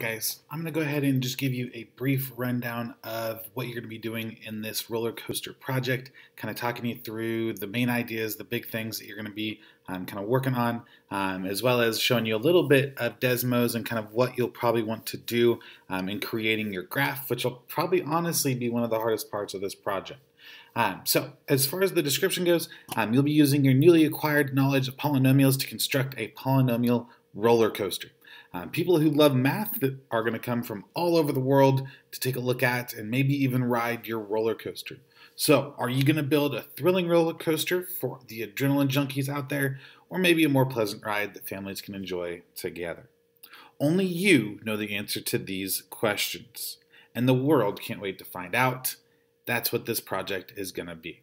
guys, I'm going to go ahead and just give you a brief rundown of what you're going to be doing in this roller coaster project, kind of talking you through the main ideas, the big things that you're going to be um, kind of working on, um, as well as showing you a little bit of Desmos and kind of what you'll probably want to do um, in creating your graph, which will probably honestly be one of the hardest parts of this project. Um, so as far as the description goes, um, you'll be using your newly acquired knowledge of polynomials to construct a polynomial roller coaster. Um, people who love math that are going to come from all over the world to take a look at and maybe even ride your roller coaster. So, are you going to build a thrilling roller coaster for the adrenaline junkies out there, or maybe a more pleasant ride that families can enjoy together? Only you know the answer to these questions, and the world can't wait to find out. That's what this project is going to be.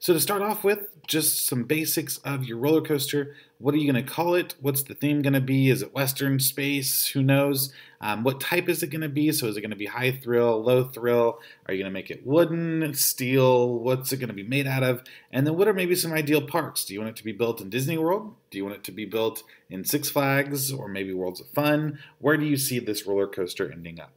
So to start off with, just some basics of your roller coaster. What are you going to call it? What's the theme going to be? Is it Western space? Who knows? Um, what type is it going to be? So is it going to be high thrill, low thrill? Are you going to make it wooden, steel? What's it going to be made out of? And then what are maybe some ideal parks? Do you want it to be built in Disney World? Do you want it to be built in Six Flags or maybe Worlds of Fun? Where do you see this roller coaster ending up?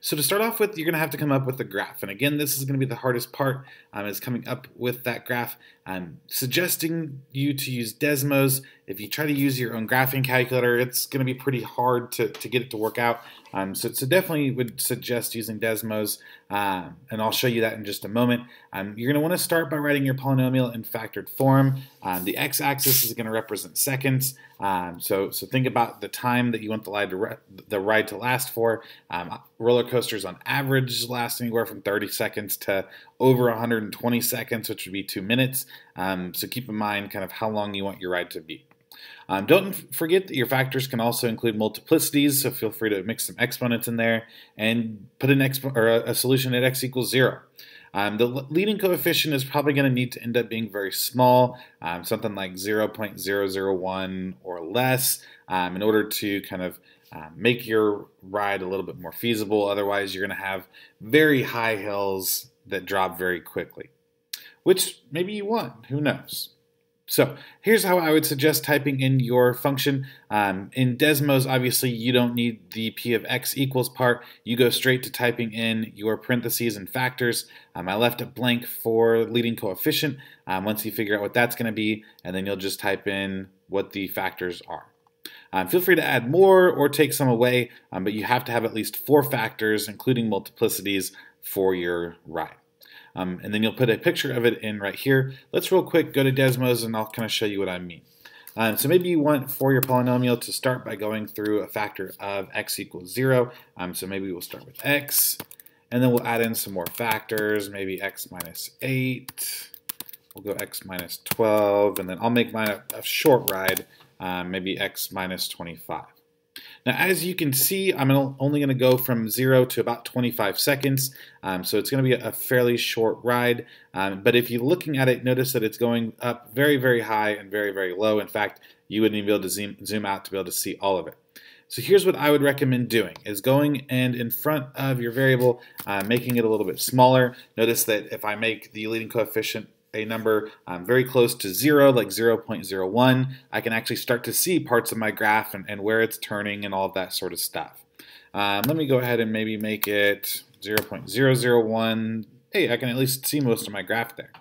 So to start off with, you're going to have to come up with a graph. And again, this is going to be the hardest part, um, is coming up with that graph. I'm suggesting you to use Desmos. If you try to use your own graphing calculator, it's going to be pretty hard to, to get it to work out. Um, so, so definitely would suggest using Desmos, uh, and I'll show you that in just a moment. Um, you're going to want to start by writing your polynomial in factored form. Um, the x-axis is going to represent seconds, um, so so think about the time that you want the ride to, the ride to last for. Um, roller coasters on average last anywhere from 30 seconds to over 120 seconds, which would be two minutes. Um, so keep in mind kind of how long you want your ride to be. Um, don't forget that your factors can also include multiplicities, so feel free to mix some exponents in there and put an expo or a, a solution at x equals zero. Um, the leading coefficient is probably going to need to end up being very small, um, something like 0.001 or less, um, in order to kind of uh, make your ride a little bit more feasible. Otherwise, you're going to have very high hills that drop very quickly, which maybe you want. Who knows? So here's how I would suggest typing in your function. Um, in Desmos, obviously, you don't need the p of x equals part. You go straight to typing in your parentheses and factors. Um, I left it blank for leading coefficient um, once you figure out what that's going to be, and then you'll just type in what the factors are. Um, feel free to add more or take some away, um, but you have to have at least four factors, including multiplicities, for your ride. Um, and then you'll put a picture of it in right here. Let's real quick go to Desmos and I'll kind of show you what I mean. Um, so maybe you want for your polynomial to start by going through a factor of x equals 0. Um, so maybe we'll start with x, and then we'll add in some more factors, maybe x minus 8. We'll go x minus 12, and then I'll make mine a, a short ride, um, maybe x minus 25. Now, as you can see, I'm only going to go from 0 to about 25 seconds, um, so it's going to be a fairly short ride. Um, but if you're looking at it, notice that it's going up very, very high and very, very low. In fact, you wouldn't even be able to zoom, zoom out to be able to see all of it. So here's what I would recommend doing, is going and in front of your variable, uh, making it a little bit smaller. Notice that if I make the leading coefficient a number um, very close to zero, like 0.01, I can actually start to see parts of my graph and, and where it's turning and all of that sort of stuff. Um, let me go ahead and maybe make it 0.001. Hey, I can at least see most of my graph there.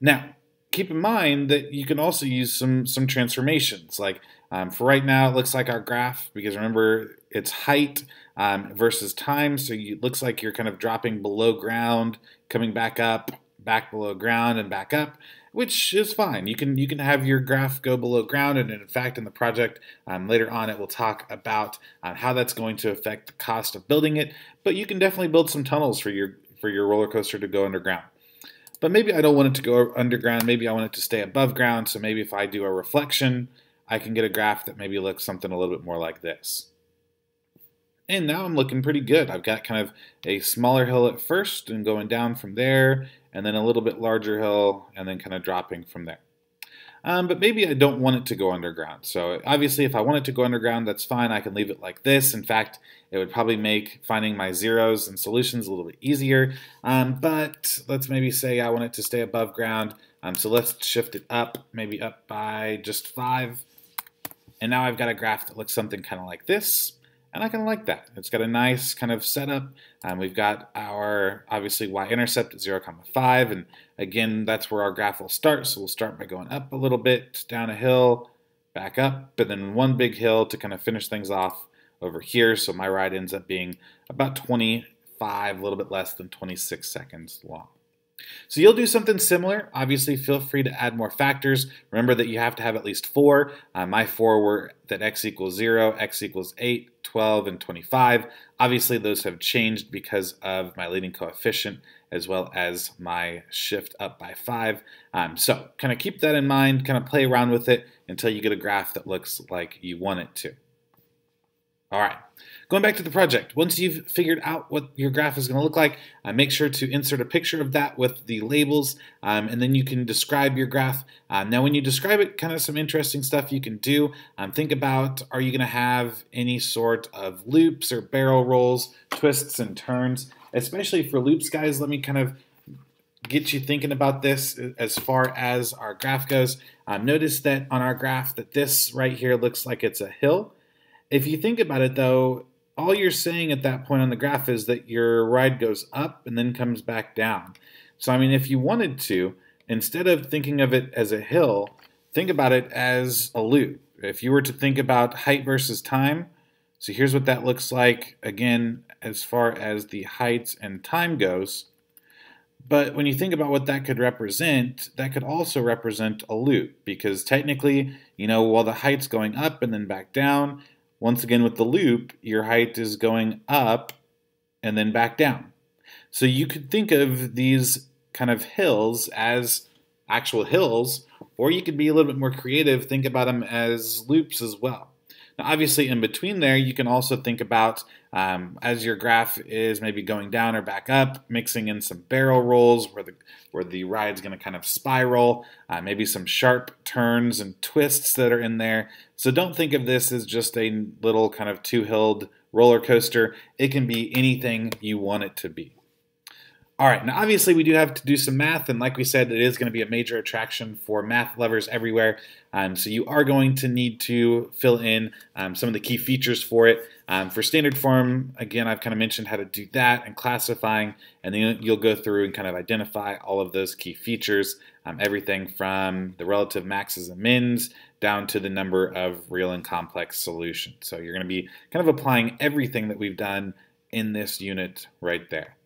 Now, keep in mind that you can also use some, some transformations. Like um, for right now, it looks like our graph, because remember, it's height um, versus time, so it looks like you're kind of dropping below ground, coming back up, back below ground and back up, which is fine. You can you can have your graph go below ground, and in fact, in the project um, later on, it will talk about um, how that's going to affect the cost of building it. But you can definitely build some tunnels for your for your roller coaster to go underground. But maybe I don't want it to go underground. Maybe I want it to stay above ground. So maybe if I do a reflection, I can get a graph that maybe looks something a little bit more like this. And now I'm looking pretty good. I've got kind of a smaller hill at first and going down from there, and then a little bit larger hill, and then kind of dropping from there. Um, but maybe I don't want it to go underground. So obviously if I want it to go underground, that's fine. I can leave it like this. In fact, it would probably make finding my zeros and solutions a little bit easier. Um, but let's maybe say I want it to stay above ground. Um, so let's shift it up, maybe up by just five. And now I've got a graph that looks something kind of like this. And I kind of like that. It's got a nice kind of setup. Um, we've got our, obviously, y-intercept at 0, comma 5, and again, that's where our graph will start. So we'll start by going up a little bit, down a hill, back up, but then one big hill to kind of finish things off over here. So my ride ends up being about 25, a little bit less than 26 seconds long. So you'll do something similar. Obviously, feel free to add more factors. Remember that you have to have at least four. Uh, my four were that x equals 0, x equals 8, 12, and 25. Obviously, those have changed because of my leading coefficient as well as my shift up by 5. Um, so kind of keep that in mind, kind of play around with it until you get a graph that looks like you want it to. All right, going back to the project. Once you've figured out what your graph is going to look like, uh, make sure to insert a picture of that with the labels, um, and then you can describe your graph. Uh, now, when you describe it, kind of some interesting stuff you can do. Um, think about, are you going to have any sort of loops or barrel rolls, twists and turns? Especially for loops, guys, let me kind of get you thinking about this as far as our graph goes. Um, notice that on our graph that this right here looks like it's a hill. If you think about it though, all you're saying at that point on the graph is that your ride goes up and then comes back down. So I mean, if you wanted to, instead of thinking of it as a hill, think about it as a loop. If you were to think about height versus time, so here's what that looks like again as far as the height and time goes. But when you think about what that could represent, that could also represent a loop because technically, you know, while the height's going up and then back down, once again, with the loop, your height is going up and then back down. So you could think of these kind of hills as actual hills, or you could be a little bit more creative, think about them as loops as well. Now, obviously, in between there, you can also think about um, as your graph is maybe going down or back up, mixing in some barrel rolls where the where the ride's going to kind of spiral, uh, maybe some sharp turns and twists that are in there. So don't think of this as just a little kind of two-hilled roller coaster. It can be anything you want it to be. All right, now obviously we do have to do some math, and like we said, it is going to be a major attraction for math lovers everywhere. Um, so you are going to need to fill in um, some of the key features for it. Um, for standard form, again, I've kind of mentioned how to do that and classifying, and then you'll go through and kind of identify all of those key features, um, everything from the relative maxes and mins down to the number of real and complex solutions. So you're going to be kind of applying everything that we've done in this unit right there.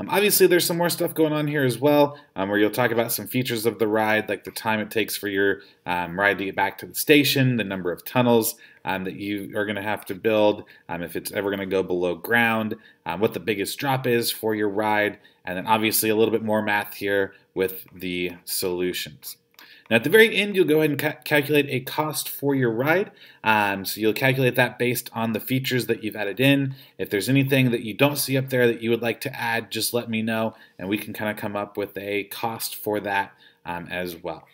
Um, obviously, there's some more stuff going on here as well, um, where you'll talk about some features of the ride, like the time it takes for your um, ride to get back to the station, the number of tunnels um, that you are going to have to build, um, if it's ever going to go below ground, um, what the biggest drop is for your ride, and then obviously a little bit more math here with the solutions. Now at the very end, you'll go ahead and ca calculate a cost for your ride. Um, so you'll calculate that based on the features that you've added in. If there's anything that you don't see up there that you would like to add, just let me know and we can kind of come up with a cost for that um, as well.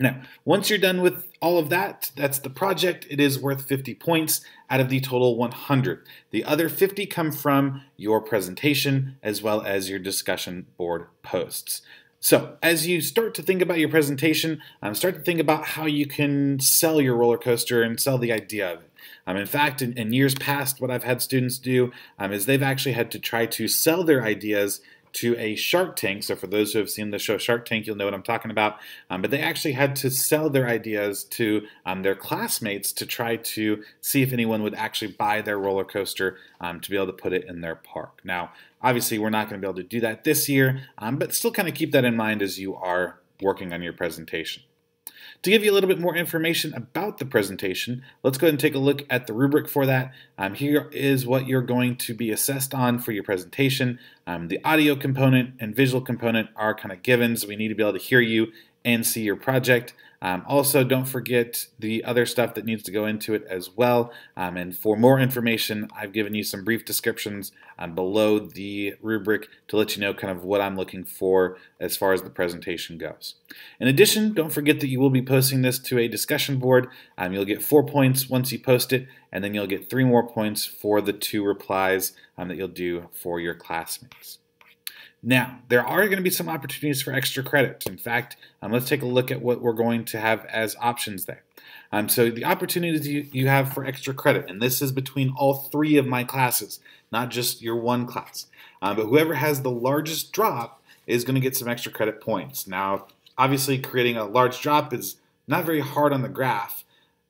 Now, once you're done with all of that, that's the project. It is worth 50 points out of the total 100. The other 50 come from your presentation as well as your discussion board posts. So, as you start to think about your presentation, um, start to think about how you can sell your roller coaster and sell the idea of it. Um, in fact, in, in, years past, what I've had students do um, is they've actually had to try to sell their ideas to a Shark Tank. So for those who have seen the show Shark Tank, you'll know what I'm talking about. Um, but they actually had to sell their ideas to um, their classmates to try to see if anyone would actually buy their roller coaster um, to be able to put it in their park. Now, obviously, we're not going to be able to do that this year, um, but still kind of keep that in mind as you are working on your presentation. To give you a little bit more information about the presentation, let's go ahead and take a look at the rubric for that. Um, here is what you're going to be assessed on for your presentation. Um, the audio component and visual component are kind of givens. We need to be able to hear you and see your project. Um, also, don't forget the other stuff that needs to go into it as well. Um, and for more information, I've given you some brief descriptions um, below the rubric to let you know kind of what I'm looking for as far as the presentation goes. In addition, don't forget that you will be posting this to a discussion board. Um, you'll get four points once you post it, and then you'll get three more points for the two replies um, that you'll do for your classmates. Now, there are going to be some opportunities for extra credit. In fact, um, let's take a look at what we're going to have as options there. Um, so the opportunities you, you have for extra credit, and this is between all three of my classes, not just your one class. Uh, but whoever has the largest drop is going to get some extra credit points. Now, obviously, creating a large drop is not very hard on the graph,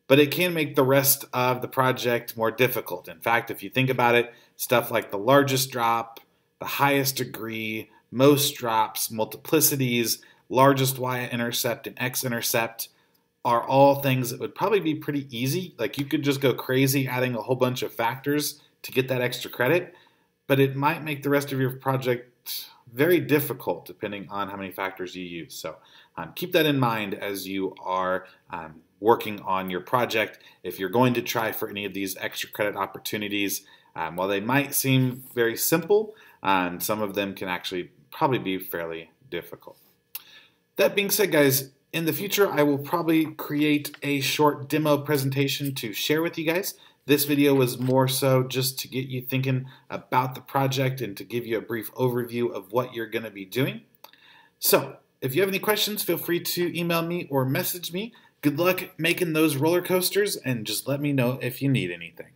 but it can make the rest of the project more difficult. In fact, if you think about it, stuff like the largest drop, the highest degree, most drops, multiplicities, largest y-intercept, and x-intercept are all things that would probably be pretty easy. Like you could just go crazy adding a whole bunch of factors to get that extra credit, but it might make the rest of your project very difficult depending on how many factors you use. So um, keep that in mind as you are um, working on your project. If you're going to try for any of these extra credit opportunities, um, while they might seem very simple, um, some of them can actually probably be fairly difficult. That being said, guys, in the future, I will probably create a short demo presentation to share with you guys. This video was more so just to get you thinking about the project and to give you a brief overview of what you're going to be doing. So, if you have any questions, feel free to email me or message me. Good luck making those roller coasters and just let me know if you need anything.